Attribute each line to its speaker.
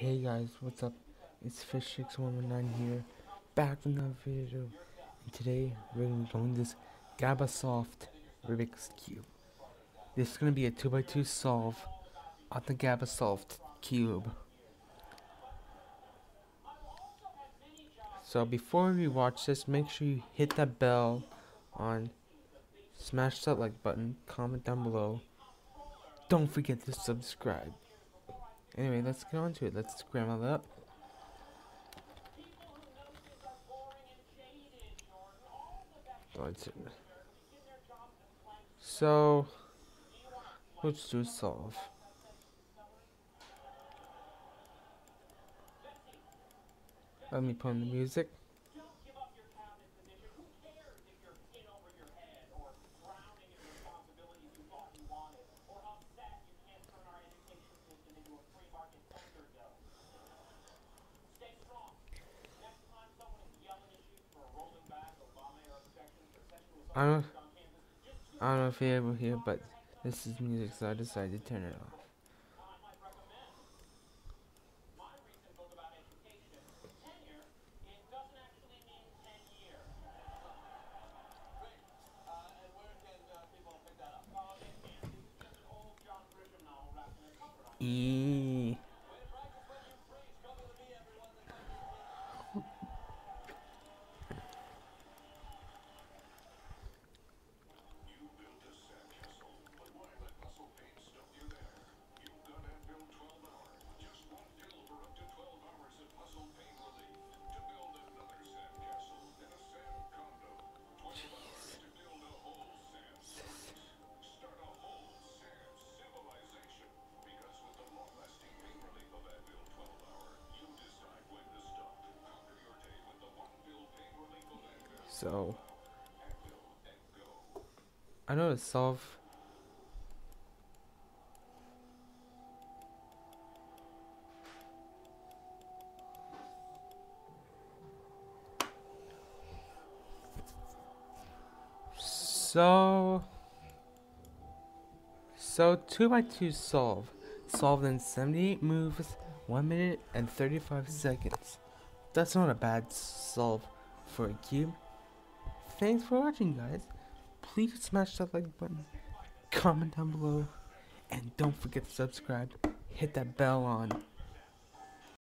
Speaker 1: Hey guys, what's up? It's Fish6119 here, back with another video. And today, we're going to be going this Gabbasoft Rubik's Cube. This is going to be a 2x2 solve on the Gabbasoft Cube. So before we watch this, make sure you hit that bell on, smash that like button, comment down below. Don't forget to subscribe. Anyway, let's get on to it. Let's scramble it up. Oh, so, let's do solve. Let me put the music. I don't, I don't know if you're able to hear, but this is music, so I decided to turn it off. E So I know to solve So so 2 by 2 solve. Solved in 78 moves 1 minute and 35 seconds. That's not a bad solve for a cube thanks for watching, guys. Please smash that like button, comment down below, and don't forget to subscribe. Hit that bell on